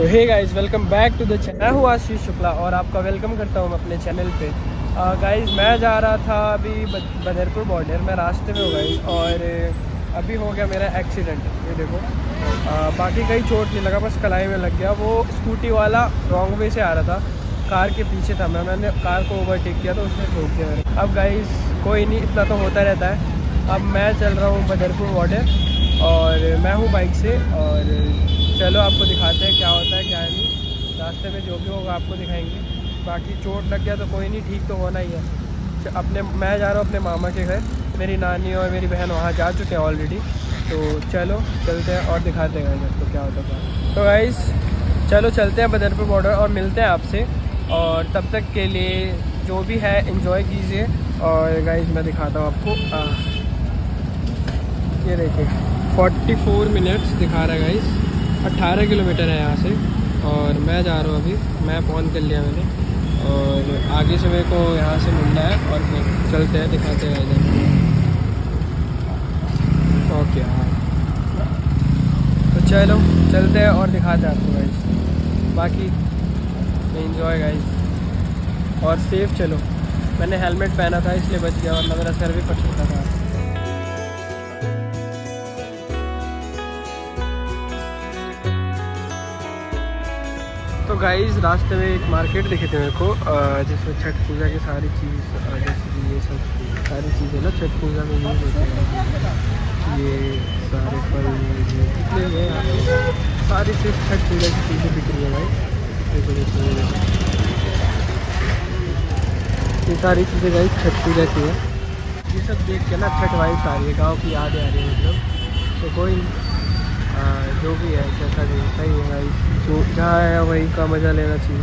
तो hey guys welcome back to the channel मैं हूँ आशीष शुक्ला और आपका वेलकम करता हूँ अपने चैनल पे। गाइस मैं जा रहा था अभी बदरपुर बॉर्डर मैं रास्ते में हूँ गाइस और अभी हो गया मेरा एक्सीडेंट ये देखो। आ, बाकी कहीं चोट नहीं लगा बस कलाई में लग गया। वो स्कूटी वाला रॉन्ग वे से आ रहा था। कार के पीछे था मैं मैंने कार को ओवरटेक किया तो उसने ठोक दिया अब गाइस कोई नहीं इतना तो होता रहता है। अब मैं चल रहा हूँ बदरपुर बॉर्डर और मैं हूँ बाइक से और चलो आपको दिखाते हैं क्या होता है क्या नहीं। रास्ते में जो भी होगा आपको दिखाएँगे। बाकी चोट लग गया तो कोई नहीं ठीक तो होना ही है। अपने मैं जा रहा हूँ अपने मामा के घर। मेरी नानी और मेरी बहन वहाँ जा चुके हैं ऑलरेडी तो चलो चलते हैं और दिखाते हैं गाइज़ तो क्या होता है तो गाइस चलो चलते हैं बदरपुर बॉर्डर और मिलते हैं आपसे। और तब तक के लिए जो भी है इन्जॉय कीजिए। और गाइज़ मैं दिखाता हूँ आपको। आ, ये देखिए 44 मिनट्स दिखा रहा है गाइस 18 किलोमीटर है यहाँ से और मैं जा रहा हूँ अभी, मैं फ़ोन कर लिया मैंने। और आगे से मेरे को यहाँ से मुड़ना है और फिर चलते हैं, दिखाते हैं इधर ओके हाँ। तो चलो, चलते हैं और दिखाते हैं आपको गाइस बाकी इन्जॉय गाइस और सेफ़ चलो। मैंने हेलमेट पहना था, इसलिए बच गया, वरना मेरा सर भी फट सकता था। गाइस रास्ते में एक मार्केट दिखे थे मेरे को जिसमें छठ पूजा की सारी चीज़ जैसे कि ये सब सारी चीज़ें ना, छठ पूजा में यूज़ होती हैं। ये सारे फल जितने हैं सारी सिर्फ़ छठ पूजा की चीज़ें बिक रही है भाई। ये सारी चीज़ें भाई छठ पूजा की है। ये सब देख के ना, छठ वाइफ आ रही है, गाँव की याद आ रही है मतलब। तो कोई जो भी है, जैसा भी सही है भाई। जो जहाँ है, वहीं का मज़ा लेना चाहिए।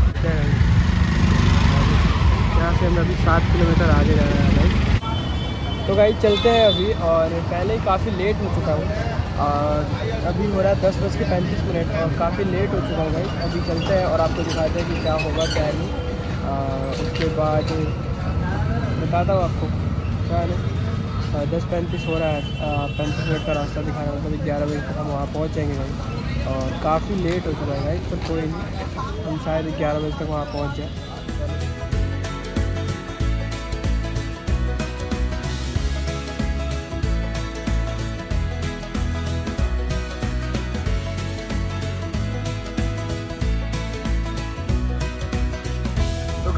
यहाँ से हम अभी सात किलोमीटर आगे जा रहे हैं भाई। तो भाई, चलते हैं अभी, और पहले ही काफ़ी लेट हो चुका हूँ। और अभी हो रहा है दस बज के पैंतीस मिनट, और काफ़ी लेट हो चुका हूँ भाई। अभी चलते हैं, और आपको दिखाते हैं कि क्या होगा, क्या नहीं। उसके बाद बताता हूँ आपको। क्या नहीं दस पैंतीस हो रहा है पैंतीस मिनट का रास्ता दिखा रहा है मतलब ग्यारह बजे तक हम वहाँ पहुँच जाएँगे भाई। और काफ़ी लेट हो चुका है भाई तो कोई नहीं, हम शायद ग्यारह बजे तक वहाँ पहुँच जाए।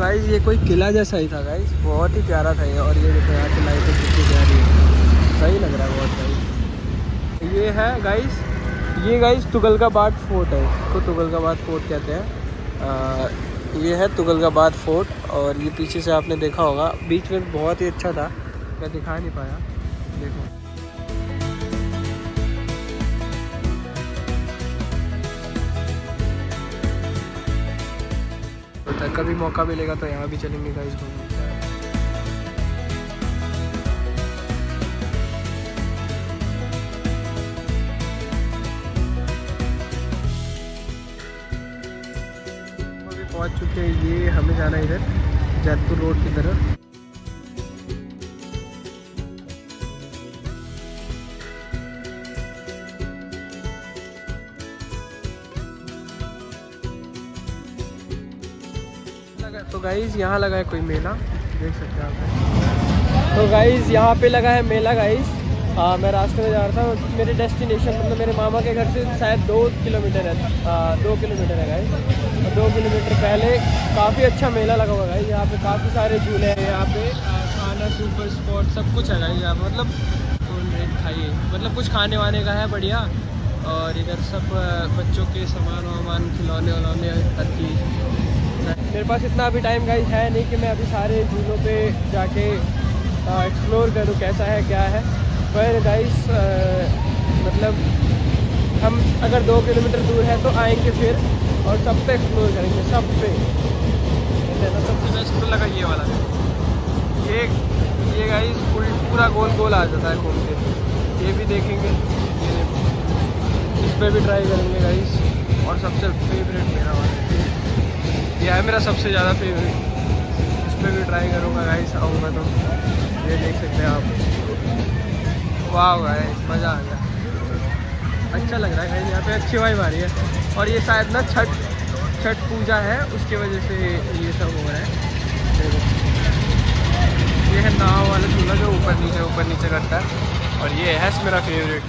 गाइज़ ये कोई किला जैसा ही था गाइस बहुत ही प्यारा था ये, और ये देखो यहाँ की लाइटें कितनी प्यारी है। सही लग रहा है बहुत सही ये है गाइस ये गाइज़ तुगलकाबाद फोर्ट है। इसको तुगलकाबाद फोर्ट कहते हैं। ये है तुगलकाबाद फोर्ट और ये पीछे से आपने देखा होगा, बीच में बहुत ही अच्छा था। मैं दिखा नहीं पाया। देखो। है। कभी मौका मिलेगा तो यहाँ भी चलेंगे गाइस घूमने। पहुँच चुके हैं ये हमें जाना है इधर जैतपुर रोड की तरफ़। तो गाइज़ यहाँ लगा है कोई मेला। देख सकते हैं आप। तो गाइज़ यहाँ पे लगा है मेला गाइज़ हाँ मैं रास्ते में जा रहा था मेरे डेस्टिनेशन मतलब मेरे मामा के घर से शायद दो किलोमीटर है। आ, दो किलोमीटर है गाइज़ और दो किलोमीटर पहले काफ़ी अच्छा मेला लगा हुआ है यहाँ पे काफ़ी सारे झूले हैं यहाँ पे खाना सुपर स्पॉट सब कुछ है गाइज़ यहाँ पर मतलब खाइए मतलब कुछ खाने वाने का है बढ़िया। और इधर सब बच्चों के सामान वामान खिलौने वलौने हर चीज़। मेरे पास इतना अभी टाइम गाइज़ है नहीं कि मैं अभी सारे झूलों पे जाके एक्सप्लोर करूँ कैसा है, क्या है। पर गाइस मतलब हम अगर दो किलोमीटर दूर है तो आएँगे फिर और सब पे एक्सप्लोर करेंगे, सब पे। सबसे बेस्ट लगा ये वाला। ये ये गाइज़ पूरा गोल गोल आ जाता है घूम के। ये भी देखेंगे। इस पर भी ट्राई करेंगे गाइज़ और सबसे फेवरेट मेरा वाला। ये है मेरा सबसे ज़्यादा फेवरेट इस पर भी ट्राई करूँगा गाइस आऊँगा तो। ये देख सकते हैं आप। वाह गाइस मज़ा आ गया। अच्छा लग रहा है गाइस यहाँ पे अच्छी वाइब आ रही है। और ये शायद ना छठ छठ पूजा है, उसके वजह से ये सब हो रहा है। ये है नाव वाला झूला जो ऊपर नीचे ऊपर नीचे करता है। और ये है मेरा फेवरेट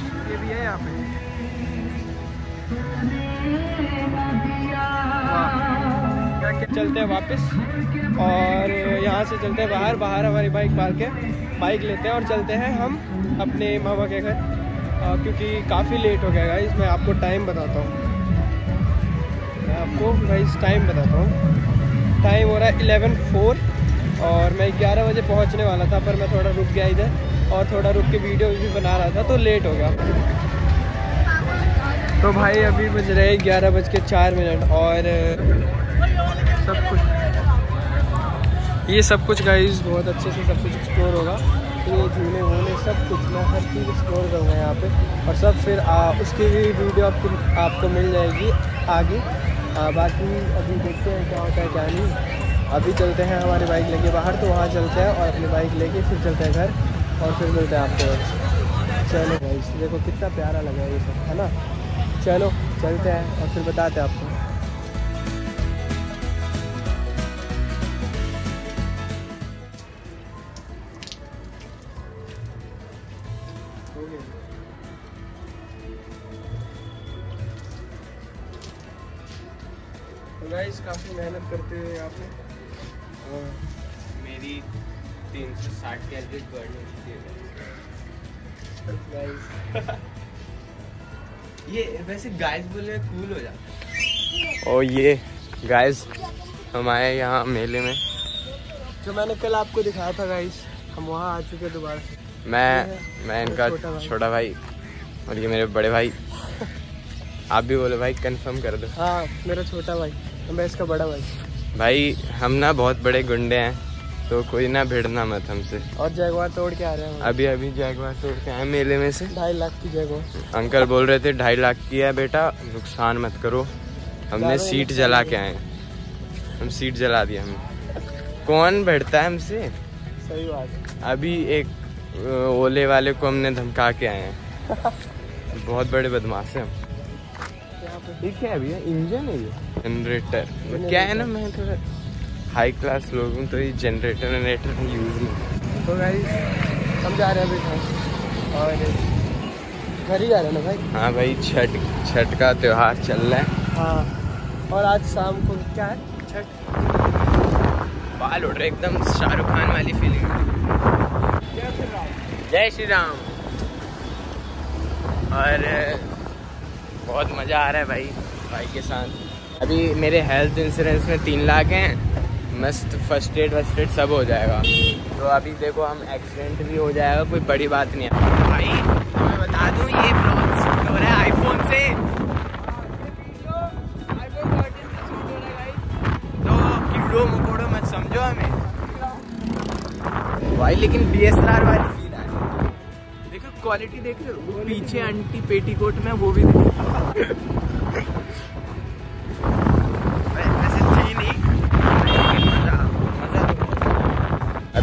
चलते हैं वापस और यहाँ से चलते हैं बाहर। बाहर हमारी बाइक पार के बाइक लेते हैं और चलते हैं हम अपने मामा के घर। क्योंकि काफ़ी लेट हो गया गाइस मैं आपको टाइम बताता हूँ। मैं आपको गाइस टाइम बताता हूँ। टाइम हो रहा है इलेवन फोर और मैं ग्यारह बजे पहुँचने वाला था, पर मैं थोड़ा रुक गया इधर और थोड़ा रुक के वीडियो भी बना रहा था तो लेट हो गया। तो भाई अभी बज रहे ग्यारह बज के चार मिनट और सब कुछ। ये सब कुछ गाइस बहुत अच्छे से सब कुछ एक्सप्लोर होगा। ये झूले वूले सब कुछ मैं हर चीज़ एक्सप्लोर करूँगा यहाँ पे। और सब फिर आ, उसकी भी वीडियो आपको आपको मिल जाएगी आगे। आ, बाकी अभी देखते हैं क्या होता है क्या नहीं। अभी चलते हैं हमारी बाइक लेके बाहर तो वहाँ चलते हैं और अपनी बाइक लेके फिर चलते हैं घर और फिर मिलते हैं आपको। चलो भाई देखो कितना प्यारा लगा ये सब है ना? चलो चलते हैं और फिर बताते हैं आपको। गाइस काफ़ी मेहनत करते हुए आपने मेरी तीन सौ साठ कैलोरी बर्न होती है ये वैसे गाइस बोले कूल हो जाता ओ ये गाइस हमारे यहाँ मेले में। जो मैंने कल आपको दिखाया था गाइस हम वहाँ आ चुके दोबारा मैं मैं इनका छोटा भाई। और ये मेरे बड़े भाई। आप भी बोले भाई कंफर्म कर दो। हाँ मेरा छोटा भाई। मैं इसका बड़ा भाई। भाई हम ना बहुत बड़े गुंडे हैं तो कोई ना भिड़ना मत हमसे। और जैगवार तोड़ के आ रहे हैं अभी अभी जैगवार तोड़ के आए मेले में से। ढाई लाख की जैगवार अंकल बोल रहे थे ढाई लाख की है बेटा नुकसान मत करो। हमने सीट जला के आए हम सीट जला दिया हम कौन बैठता है हमसे? सही बात। अभी एक ओले वाले को हमने धमका के आए हैं। बहुत बड़े बदमाश हैं क्या है अभी इंजन है ये। जनरेटर क्या है ना मैं थोड़ा हाई क्लास लोग हूँ तो ये जनरेटर जनरेटर यूज़ नहीं तो भाई हम जा रहे हैं अभी और घर ही जा रहे हैं ना भाई? हाँ भाई छठ छठ का त्योहार चल रहा है। हाँ। और आज शाम को क्या है? छठ। बाल उड़ रहे एकदम शाहरुख खान वाली फीलिंग जय श्री राम। और बहुत मज़ा आ रहा है भाई भाई के साथ। अभी मेरे हेल्थ इंश्योरेंस में तीन लाख हैं। मस्त फ़र्स्ट एड वस्ट एड सब हो जाएगा। तो अभी देखो हम एक्सीडेंट भी हो जाएगा, कोई बड़ी बात नहीं है। भाई तो मैं बता दूँ, ये हो रहा है आईफोन से। तो कीड़ो, मकोड़ो मत समझो हमें। भाई, लेकिन डी वाली क्वालिटी देख रहे हो, पीछे आंटी पेटीकोट में, वो भी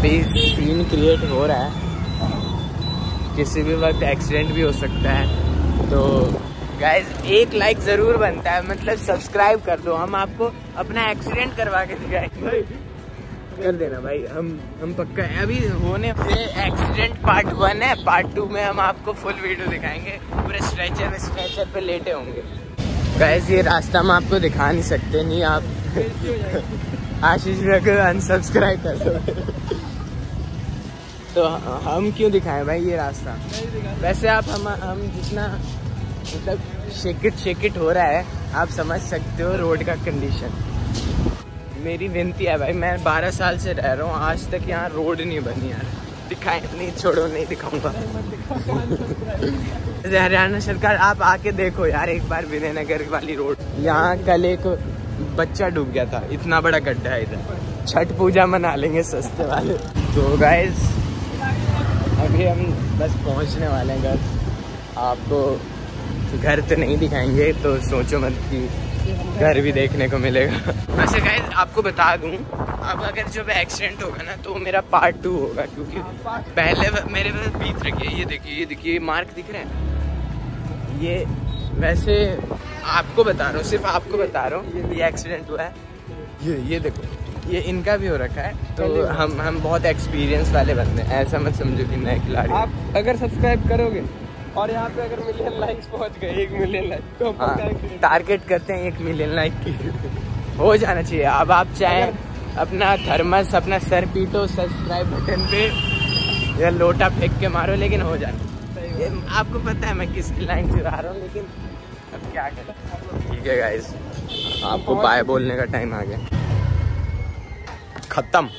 अभी सीन क्रिएट हो रहा है। किसी भी वक्त एक्सीडेंट भी हो सकता है। तो गाइज़ एक लाइक ज़रूर बनता है। मतलब सब्सक्राइब कर दो। हम आपको अपना एक्सीडेंट करवा के दिखाएँगे। कर देना भाई। हम हम पक्का है। अभी होने एक्सीडेंट पार्ट वन है। पार्ट टू में हम आपको फुल वीडियो दिखाएँगे। पूरे स्ट्रेचर में स्ट्रेचर पे लेटे होंगे। गैस ये रास्ता हम आपको दिखा नहीं सकते। नहीं आप आशीष को अनसब्सक्राइब कर दो। तो हम क्यों दिखाएँ भाई ये रास्ता? वैसे आप हम हम जितना मतलब शेकिट शेकिट हो रहा है, आप समझ सकते हो रोड का कंडीशन मेरी विनती है भाई, मैं बारह साल से रह रहा हूँ, आज तक यहाँ रोड नहीं बनी यार। दिखाए, नहीं छोड़ो, नहीं दिखाऊँगा। हरियाणा सरकार, आप आके देखो यार, एक बार विजयनगर वाली रोड यहाँ कल एक बच्चा डूब गया था, इतना बड़ा गड्ढा है इधर। छठ पूजा मना लेंगे सस्ते वाले। तो गाइज़ अभी हम बस पहुँचने वाले हैं घर। आपको घर तो नहीं दिखाएँगे तो सोचो मत कि घर भी देखने को मिलेगा। वैसे गाइज़ आपको बता दूँ अब अगर जब एक्सीडेंट होगा ना तो मेरा पार्ट टू होगा क्योंकि पहले मेरे पास बीत रखी है ये देखिए ये देखिए मार्क दिख रहे हैं। ये वैसे आपको बता रहा हूँ सिर्फ़ आपको बता रहा हूँ ये एक्सीडेंट हुआ है। ये ये देखो। ये इनका भी हो रखा है। तो हम हम बहुत एक्सपीरियंस वाले बंदे हैं। ऐसा मत समझो कि नए खिलाड़ी आप अगर सब्सक्राइब करोगे और यहाँ पे अगर मिलियन लाइक्स पहुँच गए एक मिलियन लाइक तो हम हाँ टारगेट करते हैं एक मिलियन लाइक की हो जाना चाहिए। अब आप चाहे अपना थर्मस अपना सर पीटो सब्सक्राइब बटन पे या लोटा फेंक के मारो लेकिन हो जाना। ये आपको पता है मैं किसकी लाइन चुरा रहा हूँ लेकिन अब क्या करें? ठीक है गाइस आपको बाय बोलने का टाइम आ गया। खत्म।